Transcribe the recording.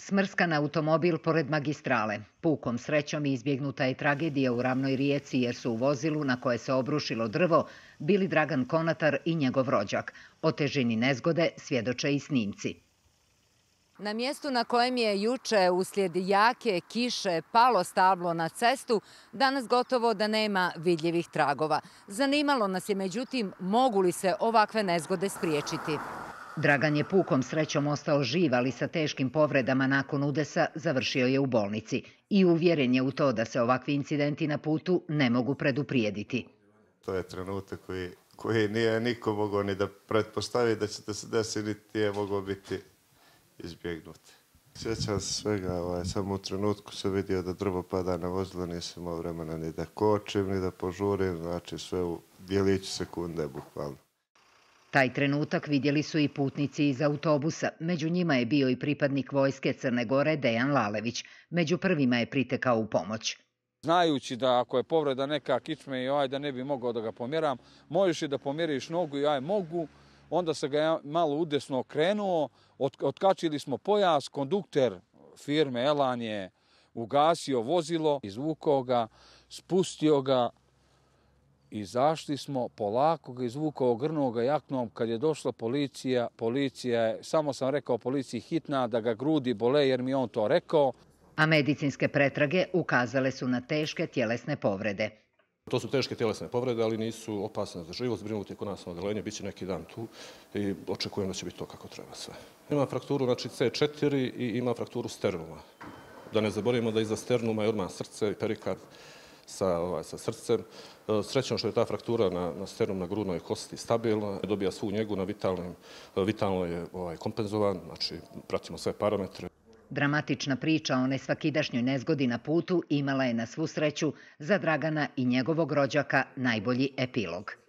Smrskan automobil pored magistrale. Pukom srećom izbjegnuta je tragedija u ravnoj rijeci jer su u vozilu na koje se obrušilo drvo bili Dragan Konatar i njegov rođak. O težini nezgode svjedoče i snimci. Na mjestu na kojem je juče uslijed jake kiše palo stablo na cestu, danas gotovo da nema vidljivih tragova. Zanimalo nas je međutim mogu li se ovakve nezgode spriječiti. Dragan je pukom srećom ostao živ, ali sa teškim povredama nakon udesa završio je u bolnici i uvjeren je u to da se ovakvi incidenti na putu ne mogu preduprijediti. To je trenutak koji, koji nije niko mogao ni da pretpostavi da će da se desi, niti je mogao biti izbjegnut. Sjećam se svega, ovaj, samo u trenutku se vidio da drvo pada na vozilo, nisam imao vremena ni da kočim, ni da požurim, znači sve u dijeliću sekunde, bukvalno. Taj trenutak vidjeli su i putnici iz autobusa. Među njima je bio i pripadnik vojske Crne Gore Dejan Lalević. Među prvima je pritekao u pomoć. Znajući da ako je povreda neka kičme i ovaj da ne bi mogao da ga pomjeram, možeš i da pomjeriš nogu i aj mogu, onda se ga malo udesno okrenuo, otkačili smo pojas, kondukter firme Elan je ugasio vozilo, izvukao ga, spustio ga, izašli smo, polako ga izvukao, grnuo ga jaknom, kad je došla policija, policija je, samo sam rekao policiji hitna da ga grudi bole jer mi on to rekao. A medicinske pretrage ukazale su na teške tjelesne povrede. To su teške tjelesne povrede, ali nisu opasne za život. Zbrinuti kod nas na odelenju, bit će neki dan tu i očekujem da će biti to kako treba sve. Ima frakturu znači C4 i ima frakturu sternuma. Da ne zaboravimo da iza sternuma je odmah srce i perikard sa, ovaj, sa srcem. E, Srećno što je ta fraktura na, na sternom, na grudnoj kosti stabilna, dobija svu njegu na vitalnim, e, vitalno je ovaj, kompenzovan, znači pratimo sve parametre. Dramatična priča o nesvakidašnjoj nezgodi na putu imala je na svu sreću za Dragana i njegovog rođaka najbolji epilog.